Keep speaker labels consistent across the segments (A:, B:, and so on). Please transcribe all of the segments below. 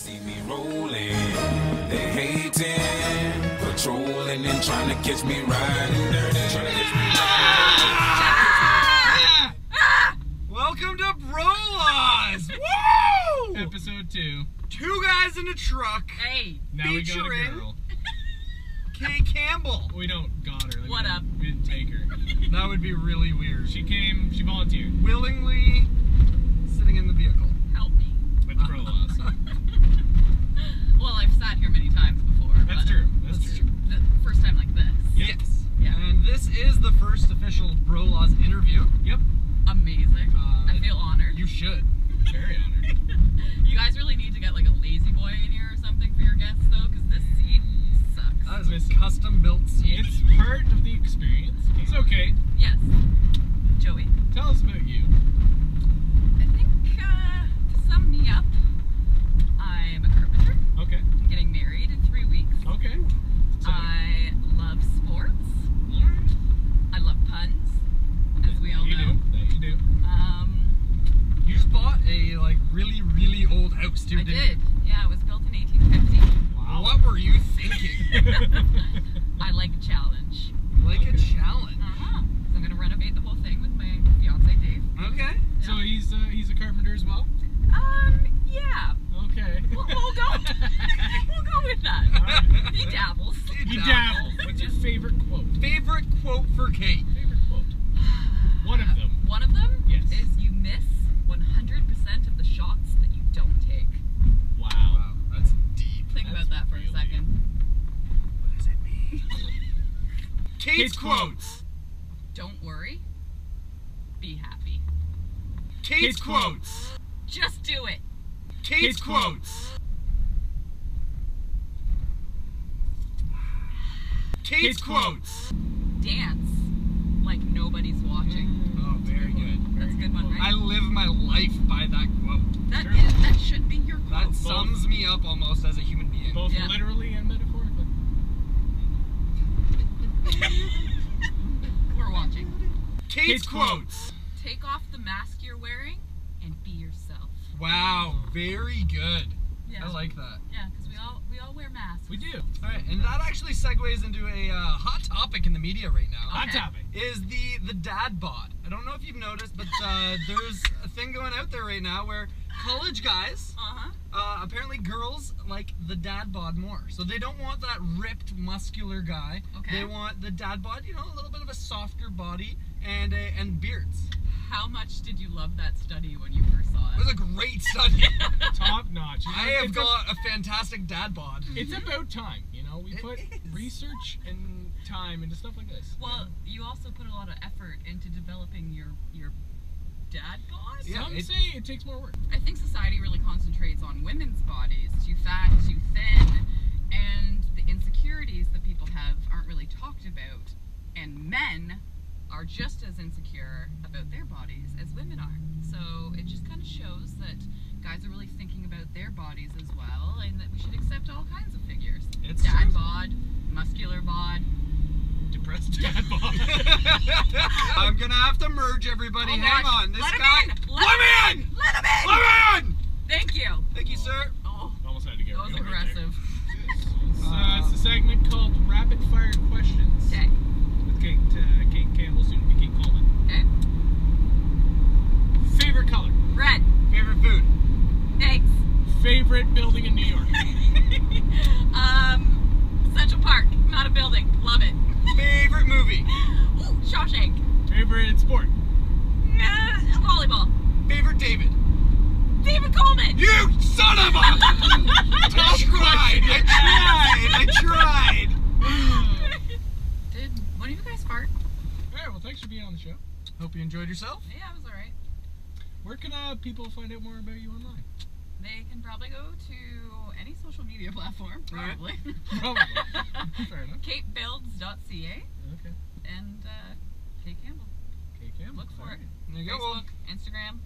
A: See me rolling, they hating, patrolling and trying to catch me riding dirty. Trying to catch me
B: Welcome to Brolaws! Woo!
C: Episode two.
B: Two guys in a truck.
D: Hey,
C: Now we got a girl.
B: Kate Campbell.
C: We don't got her. Like,
D: What
C: we
D: up?
C: We didn't take her.
B: That would be really weird.
C: She came. She volunteered
B: willingly sitting in the vehicle.
D: help me.
C: with the Brolaws.
D: Well, I've sat here many times before.
C: That's
D: but
C: true. That's,
B: That's
C: true.
D: The first time like this.
C: Yep.
B: Yes.
D: Yeah.
B: And this is the first Brolaws interview.
C: Yep.
D: Amazing.
B: Uh,
D: I feel honored.
B: You should.
C: Very honored.
D: You guys really need to get like a lazy boy in here or something for your guests though, because this seat sucks.
B: That is a custom built seat.
C: It's part of the experience. It's okay.
D: yes. Joey.
C: Tell us about you.
D: I think uh, to sum me up, I'm a carpenter.
C: Okay.
D: I'm getting married in three weeks.
C: Okay.
D: I love sports.
C: All right.
D: I love puns, as we all
C: you
D: know.
C: do. That you do.
D: Um,
B: You just bought a like really really old
D: I
B: didn't
D: did. Yeah, it was built in 1850.
B: you? What were you thinking?
D: I like a challenge.
B: like a challenge.
D: Uh-huh. So I'm gonna renovate the whole thing with my fiance Dave.
B: Okay.
C: so he's uh, he's a carpenter as well.
D: Um, yeah.
C: Okay.
D: We'll, we'll go. we'll go with that.
C: Alright.
D: He dabbles.
C: He dabbles. What's your favorite quote?
B: Favorite quote for Kate?
C: Favorite quote. One of them.
D: One of them
C: Yes.
D: is you miss 100% of the shots that you don't take.
C: Wow.
B: Wow, that's deep.
D: Think
C: That's
D: about that for a
C: really-
D: second.
B: What does it mean? Kate's
C: Kate's
B: quotes.
D: Don't worry. Be happy.
B: Kate's
C: Kate's
B: quotes.
D: Just do it.
B: Kate's
C: Kate's
B: quotes. Kate's
C: Kate's
B: quotes.
D: Dance like nobody's watching. Mm.
B: Oh, very good.
D: That's a good one, right?
B: I live my life by that quote.
D: That
C: Sure.
D: is that should be your quote.
B: That
D: quote.
B: sums me up almost as a human being.
C: Both
D: Yeah.
C: literally and metaphorically.
D: We're watching.
B: Kate's,
C: Kate's
B: quotes.
D: Take off the mask you're wearing and be yourself.
B: Wow, very good.
D: Yeah.
B: I like that.
D: Yeah, because we all we all wear masks.
C: We do.
B: All right, and that actually segues into a uh, hot topic in the media right now.
C: Hot topic.
B: is the the dad bod. I don't know if you've noticed, but uh, there's a thing going out there right now where college guys,
D: Uh huh.
B: Uh, apparently girls like the dad bod more. So they don't want that ripped, muscular guy.
D: Okay.
B: They want the dad bod, you know, a little bit of a softer body and a, and beards.
D: How much did you love that study when you first saw
B: It
D: it?
B: was a great study.
C: Top notch. You know,
B: I have got a fantastic dad bod.
C: It's about time. You know, we
B: It
C: put
B: is.
C: research and time into stuff like this.
D: well, you also put a lot of effort into developing your your dad bod.
B: Yeah,
C: Some
B: it-
C: say it takes more work.
D: I think society really concentrates on women's bodies, too fat, too thin, and the insecurities that people have aren't really talked about. And men are just as insecure about their bodies as women are. So it just kind of shows that guys are really thinking about their bodies as well, and that we should accept all kinds of figures.
B: It's
D: Dad
B: true.
D: bod, muscular bod.
C: Depressed dad bod.
B: I'm gonna have to merge everybody.
D: Oh,
B: Hang
D: gosh.
B: on, this
D: Let him
B: guy.
D: in! Let
B: Let
D: him in!
B: in!
D: Let him in!
B: Let me in!
D: Thank you.
B: Thank you, sir.
D: Oh,
C: Almost had to get
D: that was
C: real right there.
D: aggressive.
C: It's, uh, it's a segment called Rapid Fire Questions
D: Okay.
C: with Kate, uh, Kate Campbell, soon to be Kate Coleman.
D: Okay.
C: Favorite color?
D: Red.
B: Favorite food?
D: Thanks.
C: Favorite building in New York?
D: um, Central Park, not a building. Love it.
B: Favorite movie?
D: Ooh, Shawshank.
C: Favorite sport?
D: Nah, volleyball.
B: Favorite David?
D: David Coleman.
B: You son of a! I tried. I tried. I tried.
D: Did one of you guys fart?
C: Alright, well, thanks for being on the show.
B: Hope you enjoyed yourself.
D: Yeah, it was alright.
C: Where can uh, people find out more about you online?
D: They can probably go to any social media platform,
B: Right.
D: probably.
C: Probably. Fair enough.
D: KateBuilds.ca
C: Okay.
D: and uh, Kate Campbell.
C: Kate Campbell.
D: Look for it.
B: There you go. Well,
D: Instagram,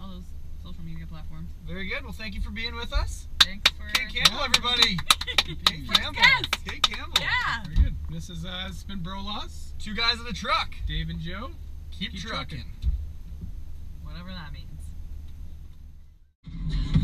D: all those social media platforms.
B: very good. Well, thank you for being with us.
D: Thanks for.
B: Kate Campbell, everybody. Kate
D: First
B: Campbell.
D: guest.
B: Kate Campbell.
D: Yeah.
C: Very good. This is uh, it's been Bro Laws.
B: Two guys in a truck.
C: Dave and Joe.
B: Keep,
C: Keep
B: trucking.
C: trucking.
D: Whatever that means.
E: Baby,